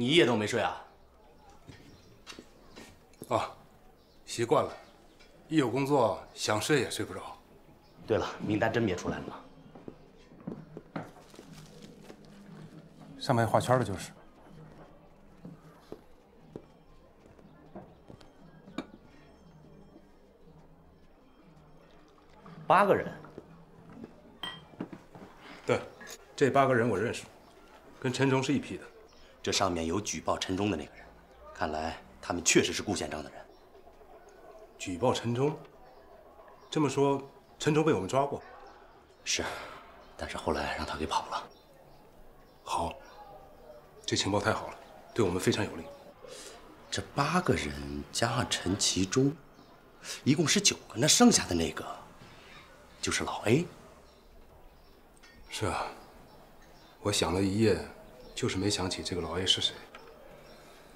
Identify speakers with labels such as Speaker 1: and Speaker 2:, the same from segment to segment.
Speaker 1: 你一夜都没睡啊？
Speaker 2: 啊，习惯了，一有工作想睡也睡不着。
Speaker 1: 对了，名单真别出来了吗？
Speaker 2: 上面画圈的就是。
Speaker 1: 八个人。
Speaker 2: 对，这八个人我认识，跟陈忠是一批的。
Speaker 1: 这上面有举报陈忠的那个人，看来他们确实是顾县章的人。
Speaker 2: 举报陈忠？这么说，陈忠被我们抓过？
Speaker 1: 是，但是后来让他给跑了。
Speaker 2: 好，这情报太好了，对我们非常有利。
Speaker 1: 这八个人加上陈其忠，一共是九个，那剩下的那个就是老 A。
Speaker 2: 是啊，我想了一夜，就是没想起这个老 A 是谁。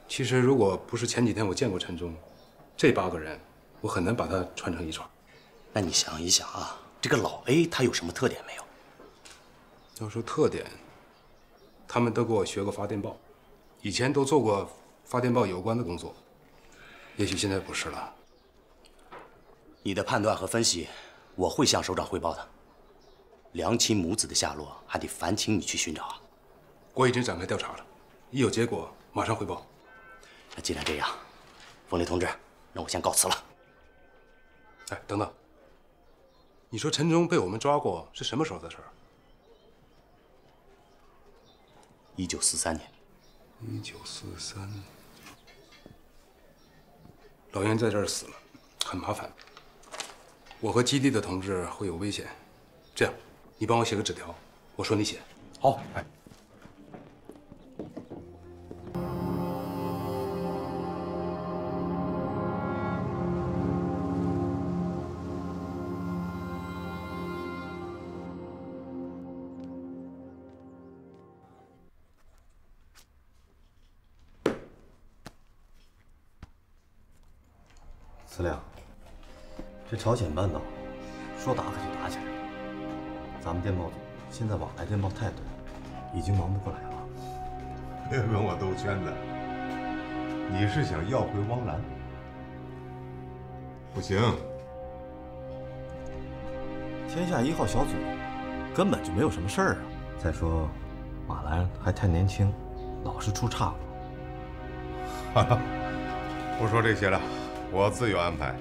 Speaker 2: 其实，如果不是前几天我见过陈忠，这八个人，我很难把他串成一串。
Speaker 1: 那你想一想啊，这个老 A 他有什么特点没有？
Speaker 2: 要说特点，他们都给我学过发电报，以前都做过发电报有关的工作，也许现在不是了。
Speaker 1: 你的判断和分析，我会向首长汇报的。梁亲母子的下落还得烦请你去寻找啊！
Speaker 2: 我已经展开调查了，一有结果马上汇报。
Speaker 1: 那既然这样，冯立同志，那我先告辞了。
Speaker 2: 哎，等等。你说陈忠被我们抓过是什么时候的事儿？
Speaker 1: 一九四三年。
Speaker 2: 一九四三。老袁在这儿死了，很麻烦。我和基地的同志会有危险，这样。你帮我写个纸条，我说你写。
Speaker 1: 好，哎。
Speaker 3: 司令，这朝鲜半岛说打可就打起来了。咱们电报组现在往来电报太多，已经忙不过来了。
Speaker 4: 别跟我兜圈子，你是想要回汪兰？不行，
Speaker 3: 天下一号小组根本就没有什么事儿啊。再说，马兰还太年轻，老是出岔子。
Speaker 4: 哈哈，不说这些了，我自有安排。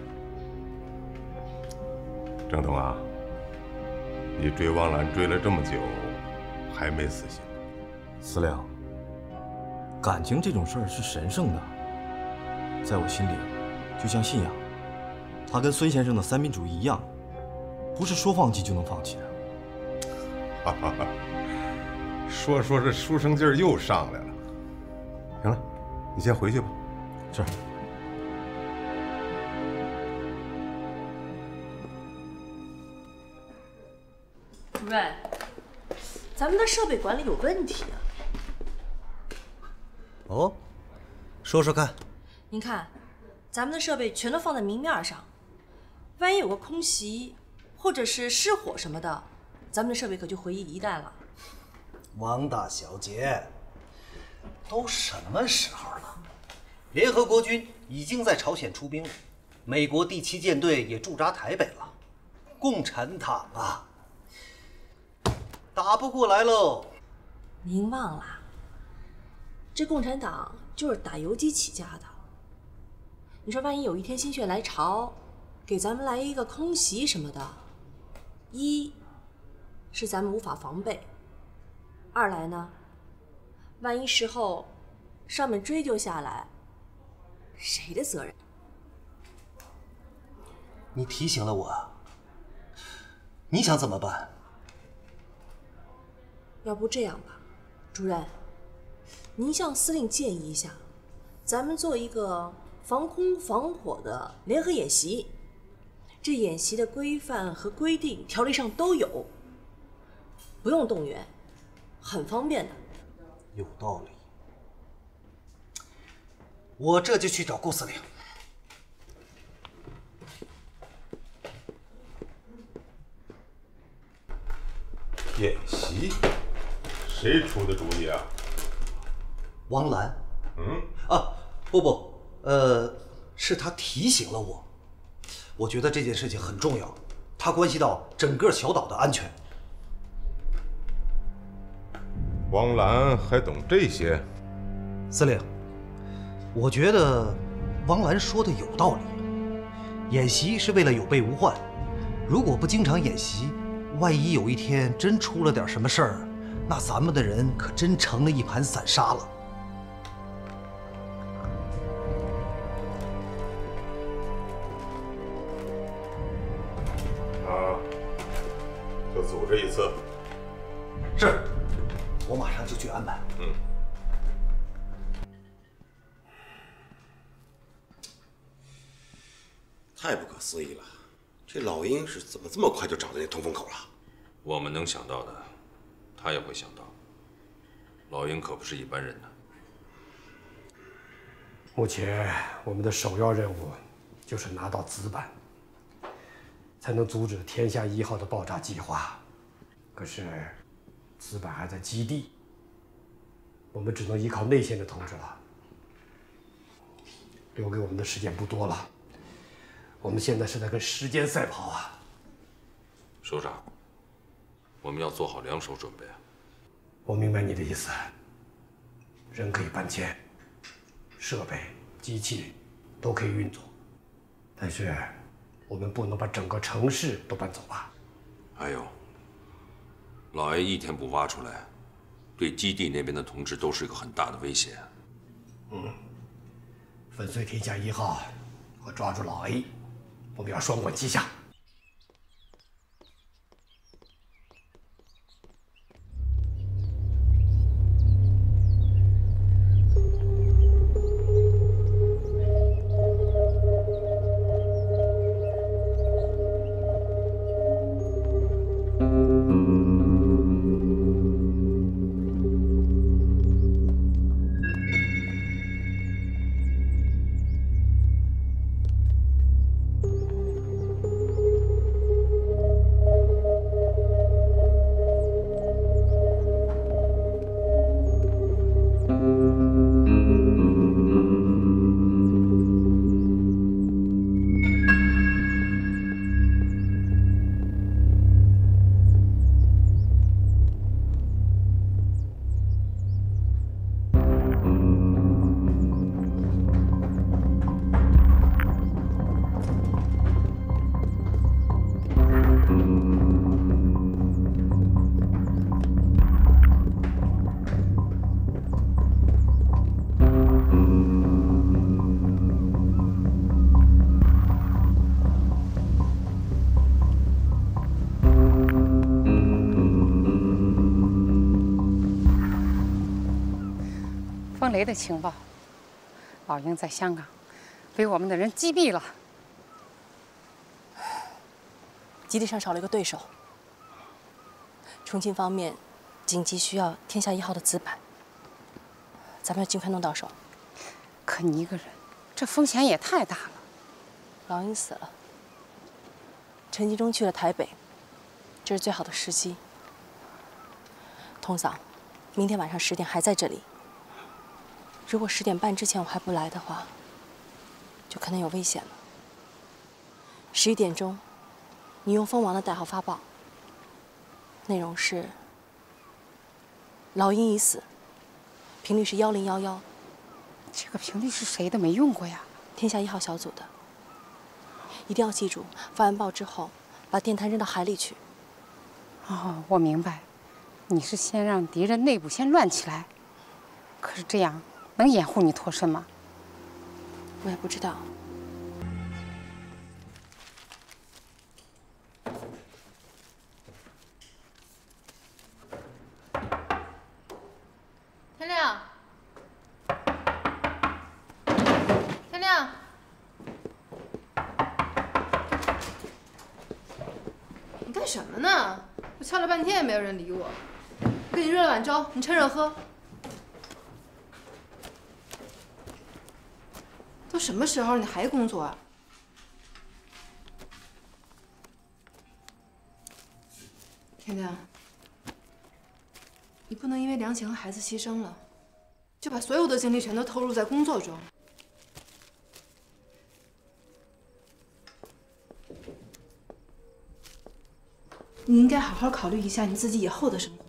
Speaker 4: 郑东啊。你追汪兰追了这么久，还没死心？
Speaker 3: 司令，感情这种事儿是神圣的，在我心里就像信仰。它跟孙先生的三民主义一样，不是说放弃就能放弃的。
Speaker 4: 哈哈，说说这书生劲儿又上来了。行了，你先回去吧。
Speaker 3: 是。
Speaker 5: 设备管理有问题啊！
Speaker 3: 哦，说说看。
Speaker 5: 您看，咱们的设备全都放在明面上，万一有个空袭或者是失火什么的，咱们的设备可就毁于一旦了。
Speaker 6: 王大小姐，都什么时候了？联合国军已经在朝鲜出兵了，美国第七舰队也驻扎台北了，共产党啊！打不过来喽！
Speaker 5: 您忘了，这共产党就是打游击起家的。你说，万一有一天心血来潮，给咱们来一个空袭什么的，一是咱们无法防备；二来呢，万一事后上面追究下来，谁的责任？
Speaker 6: 你提醒了我，你想怎么办？
Speaker 5: 要不这样吧，主任，您向司令建议一下，咱们做一个防空防火的联合演习。这演习的规范和规定条例上都有，不用动员，很方便的。
Speaker 6: 有道理，我这就去找顾司令。
Speaker 4: 演习。谁出的主意啊？
Speaker 6: 王兰。嗯。啊，不不，呃，是他提醒了我。我觉得这件事情很重要，它关系到整个小岛的安全。
Speaker 4: 王兰还懂这些？
Speaker 6: 司令，我觉得王兰说的有道理。演习是为了有备无患，如果不经常演习，万一有一天真出了点什么事儿，那咱们的人可真成了一盘散沙了。
Speaker 4: 啊，就组织一次。
Speaker 6: 是，我马上就去安排。
Speaker 4: 嗯。
Speaker 7: 太不可思议了，这老鹰是怎么这么快就找到那通风口了？
Speaker 8: 我们能想到的，他也会想到。老鹰可不是一般人呢。
Speaker 9: 目前我们的首要任务就是拿到子板，才能阻止天下一号的爆炸计划。可是子板还在基地，我们只能依靠内线的同志了。留给我们的时间不多了，我们现在是在跟时间赛跑啊！
Speaker 8: 首长，我们要做好两手准备啊！
Speaker 9: 我明白你的意思，人可以搬迁，设备、机器都可以运作，但是我们不能把整个城市都搬走吧？
Speaker 8: 还有，老 A 一天不挖出来，对基地那边的同志都是一个很大的威胁。
Speaker 9: 嗯，粉碎天下一号和抓住老 A，我们要双管齐下。
Speaker 10: 雷的情报，老鹰在香港被我们的人击毙了。
Speaker 11: 基地上少了一个对手，重庆方面紧急需要天下一号的资板，咱们要尽快弄到手。
Speaker 10: 可你一个人，这风险也太大了。
Speaker 11: 老鹰死了，陈吉忠去了台北，这是最好的时机。通嫂，明天晚上十点还在这里。如果十点半之前我还不来的话，就可能有危险了。十一点钟，你用蜂王的代号发报，内容是：老鹰已死，频率是幺零幺幺。
Speaker 10: 这个频率是谁的？没用过呀。
Speaker 11: 天下一号小组的。一定要记住，发完报之后，把电台扔到海里去。
Speaker 10: 哦，我明白，你是先让敌人内部先乱起来，可是这样。能掩护你脱身吗？
Speaker 11: 我也不知道。
Speaker 12: 天亮，天亮，你干什么呢？我敲了半天也没有人理我。我给你热了碗粥，你趁热喝。什么时候了？你还工作？婷婷，你不能因为梁琴和孩子牺牲了，就把所有的精力全都投入在工作中。你应该好好考虑一下你自己以后的生活。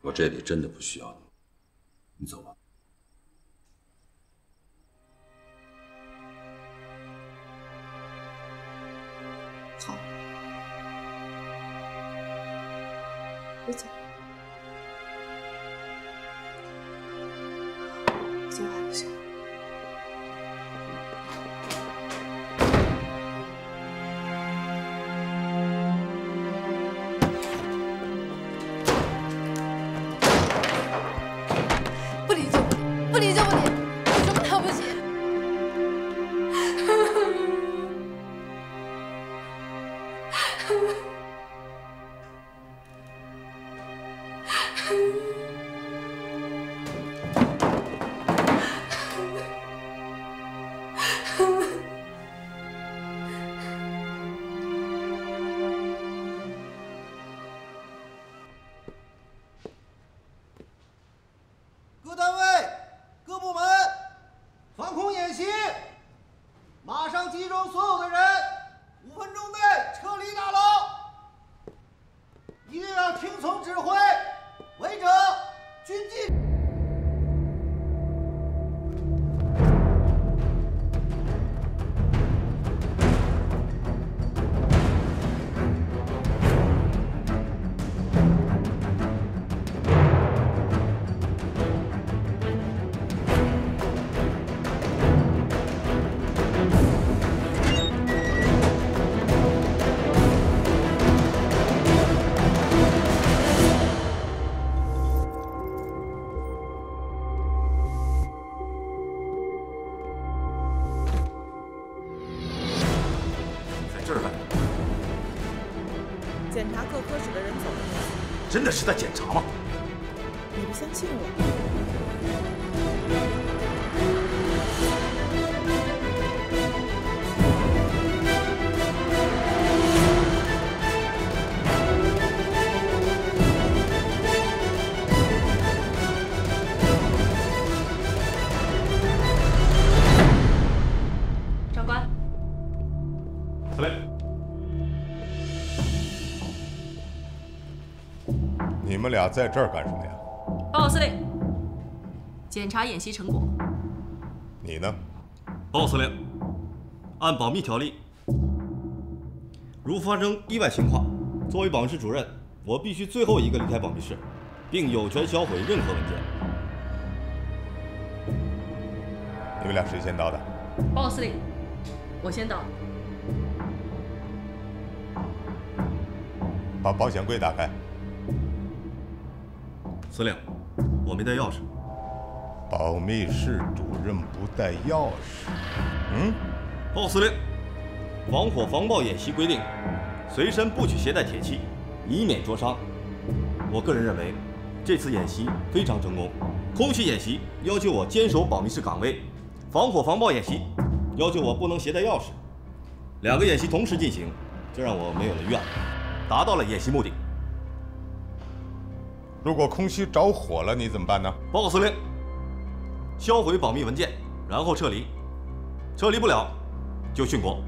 Speaker 6: 我这里真的不需要你，你走吧。
Speaker 4: 你们俩在这儿干什么呀？
Speaker 13: 报告司令，检查演习成果。
Speaker 4: 你呢？
Speaker 3: 报告司令，按保密条例，如发生意外情况，作为保密室主任，我必须最后一个离开保密室，并有权销毁任何文件。
Speaker 4: 你们俩谁先到的？
Speaker 13: 报告司令，我先到。
Speaker 4: 把保险柜打开。
Speaker 3: 司令，我没带钥匙。
Speaker 4: 保密室主任不带钥匙。嗯，
Speaker 3: 报告司令，防火防爆演习规定，随身不许携带铁器，以免灼伤。我个人认为，这次演习非常成功。空袭演习要求我坚守保密室岗位，防火防爆演习要求我不能携带钥匙。两个演习同时进行，这让我没有了预案，达到了演习目的。
Speaker 4: 如果空袭着火了，你怎么办呢？
Speaker 3: 报告司令，销毁保密文件，然后撤离。撤离不了，就殉国。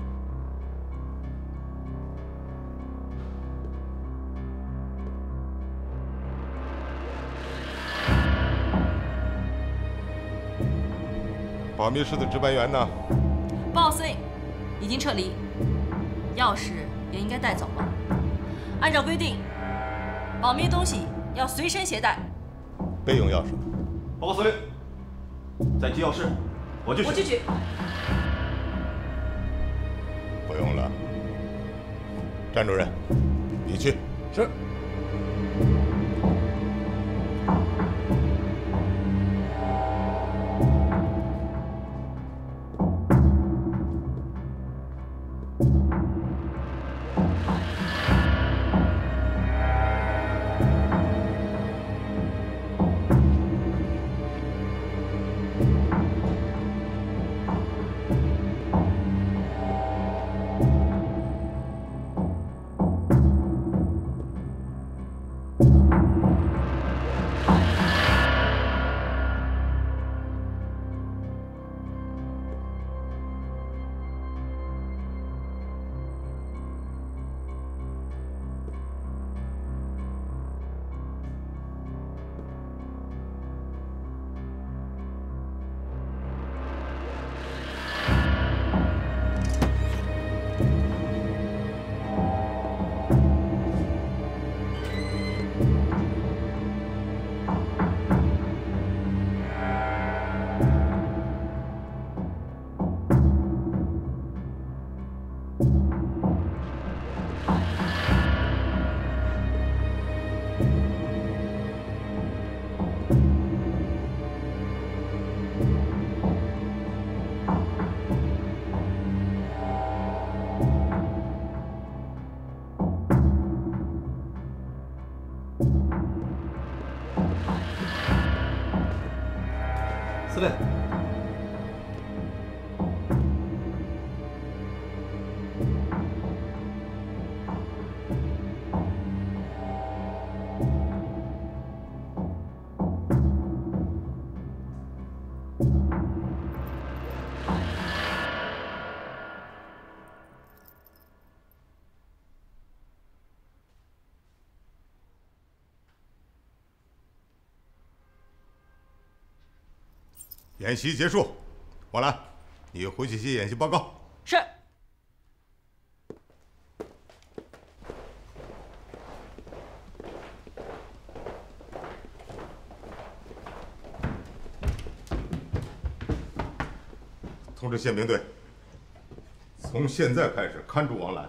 Speaker 4: 保密室的值班员呢？
Speaker 13: 报告司令，已经撤离，钥匙也应该带走了。按照规定，保密东西要随身携带。
Speaker 4: 备用钥匙。
Speaker 3: 报告司令，在机要室，我去取。
Speaker 13: 我去取。
Speaker 4: 不用了。站主任，你去。
Speaker 14: 是。
Speaker 3: 对。
Speaker 4: 演习结束，王兰，你回去写演习报告。
Speaker 5: 是。
Speaker 4: 通知宪兵队，从现在开始看住王兰，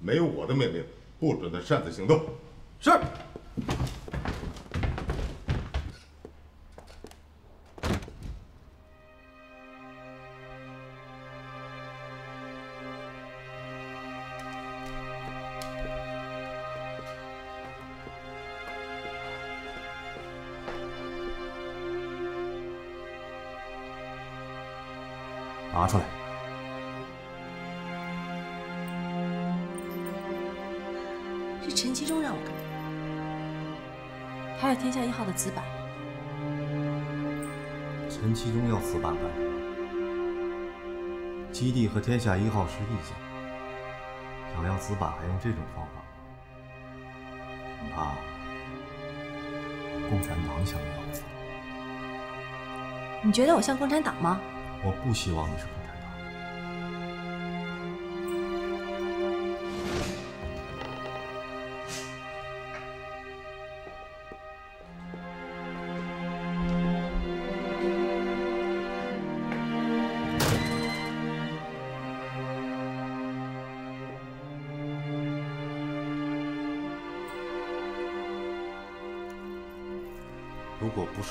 Speaker 4: 没有我的命令，不准他擅自行动。
Speaker 3: 是。
Speaker 5: 陈其忠
Speaker 3: 要死板干什么？基地和天下一号是一家，想要死板还用这种方法？恐怕共产党想要死。
Speaker 5: 你觉得我像共产党吗？
Speaker 3: 我不希望你是共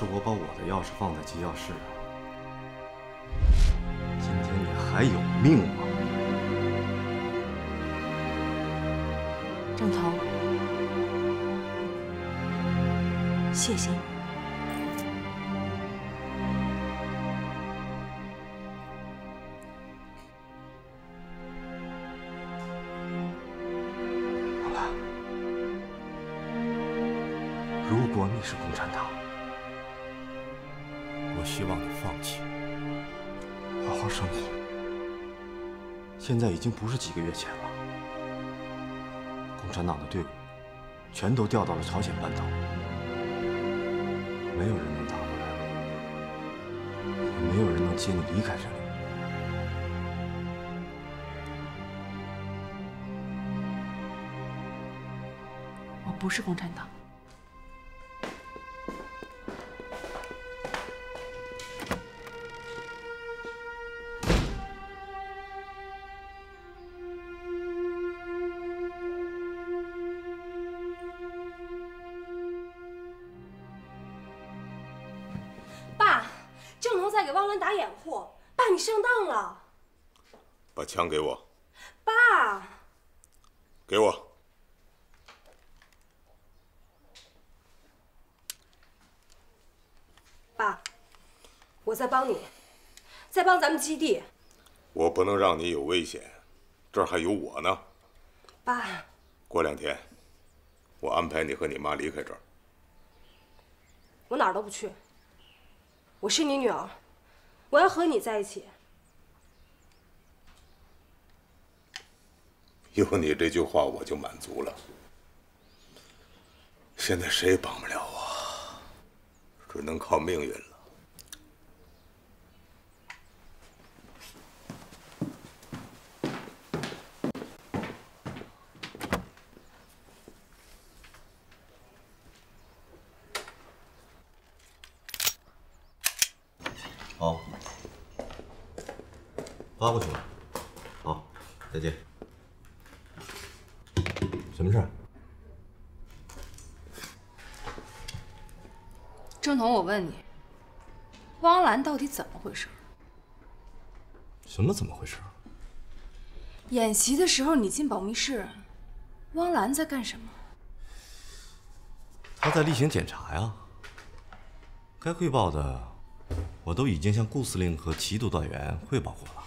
Speaker 3: 是我把我的钥匙放在机要室，今天你还有命吗？
Speaker 5: 郑头，谢谢你。
Speaker 3: 现在已经不是几个月前了，共产党的队伍全都调到了朝鲜半岛，没有人能打回来了，也没有人能接你离开这里。
Speaker 5: 我不是共产党。
Speaker 4: 枪给我，
Speaker 15: 爸，
Speaker 4: 给我。
Speaker 15: 爸，我在帮你，在帮咱们基地。
Speaker 4: 我不能让你有危险，这儿还有我呢。
Speaker 15: 爸，
Speaker 4: 过两天，我安排你和你妈离开这儿。
Speaker 15: 我哪儿都不去。我是你女儿，我要和你在一起。
Speaker 4: 有你这句话，我就满足了。现在谁也帮不了我，只能靠命运了。
Speaker 3: 好，发过去了。好，再见。什么事儿？
Speaker 12: 郑彤，我问你，汪兰到底怎么回事？
Speaker 3: 什么怎么回事？
Speaker 12: 演习的时候你进保密室，汪兰在干什么？
Speaker 3: 他在例行检查呀。该汇报的
Speaker 16: 我都已经向顾司令和齐督导员汇报过了。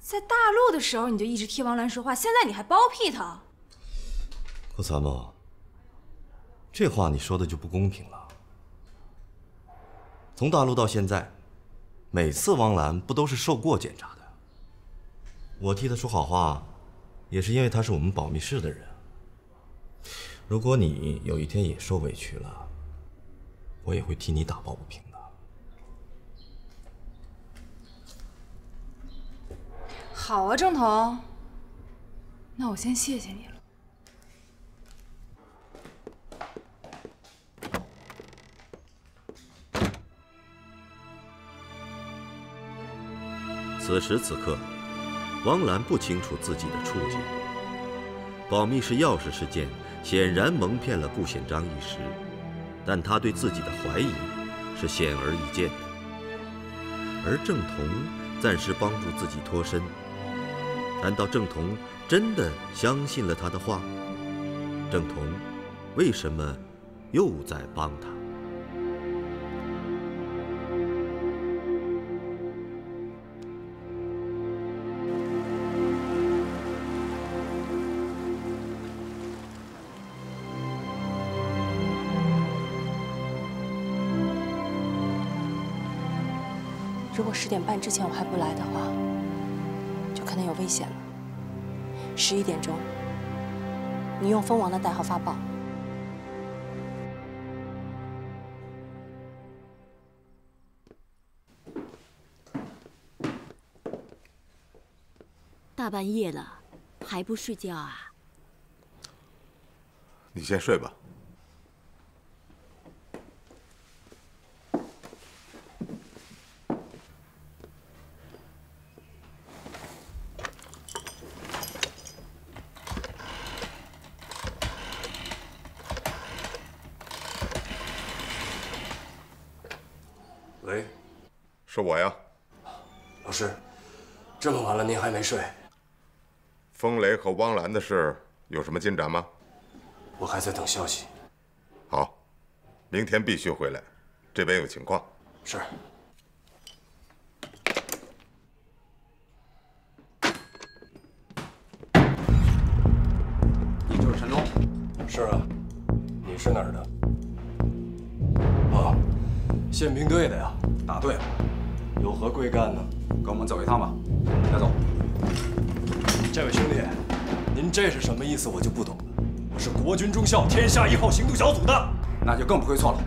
Speaker 17: 在大陆的时候你就一直替王兰说话，现在你还包庇他。
Speaker 16: 顾参谋，这话你说的就不公平了。从大陆到现在，每次汪兰不都是受过检查的？我替他说好话，也是因为他是我们保密室的人。如果你有一天也受委屈了，我也会替你打抱不平的。
Speaker 17: 好啊，郑彤，那我先谢谢你了。
Speaker 3: 此时此刻，王兰不清楚自己的处境。保密室钥匙事件显然蒙骗了顾显章一时，但他对自己的怀疑是显而易见的。而郑彤暂时帮助自己脱身，难道郑彤真的相信了他的话？郑彤为什么又在帮他？
Speaker 11: 如果十点半之前我还不来的话，就可能有危险了。十一点钟，你用蜂王的代号发报。
Speaker 18: 大半夜了，还不睡觉啊？
Speaker 4: 你先睡吧。是我呀。
Speaker 19: 老师，这么晚了您还没睡？
Speaker 4: 风雷和汪兰的事有什么进展吗？
Speaker 19: 我还在等消息。
Speaker 4: 好，明天必须回来，这边有情况。
Speaker 19: 是。
Speaker 20: 你就是陈龙？
Speaker 19: 是啊。你是哪儿的？啊，宪兵队的呀。
Speaker 20: 答对了。
Speaker 19: 有何贵干呢？
Speaker 20: 跟我们走一趟吧。带走。
Speaker 19: 这位兄弟，您这是什么意思？我就不懂了。我是国军中校天下一号行动小组的，
Speaker 20: 那就更不会错了。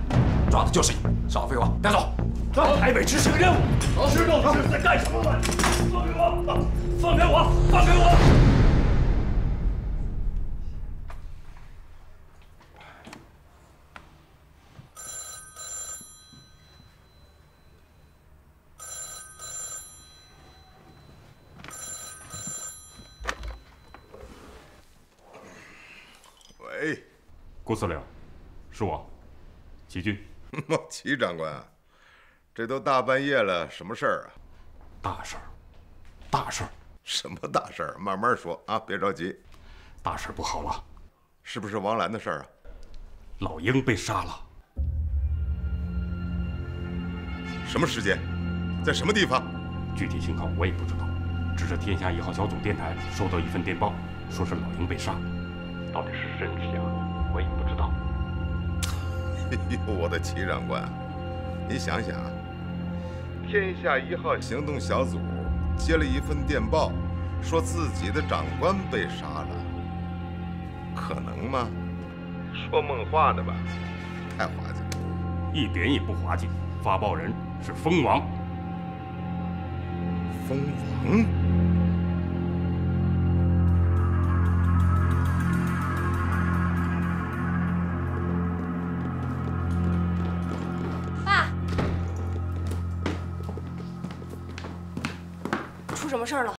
Speaker 20: 抓的就是你，少废话，带走。
Speaker 19: 到台北执行任务，知道你是在干什么吗？放开我！放开我！放开我！
Speaker 21: 顾司令，是我，齐军。
Speaker 4: 齐长官，这都大半夜了，什么事儿啊？
Speaker 21: 大事儿，大事儿。
Speaker 4: 什么大事儿？慢慢说啊，别着急。
Speaker 21: 大事不好了，
Speaker 4: 是不是王兰的事儿啊？
Speaker 21: 老鹰被杀了。
Speaker 4: 什么时间？在什么地方？
Speaker 21: 具体情况我也不知道，只是天下一号小组电台收到一份电报，说是老鹰被杀。到底是真是假，我也不知道。
Speaker 4: 哎呦，我的齐长官，你想想啊，天下一号行动小组接了一份电报，说自己的长官被杀了，可能吗？说梦话呢吧？太滑稽了。
Speaker 21: 一点也不滑稽，发报人是蜂王。
Speaker 4: 蜂王。
Speaker 11: 事了？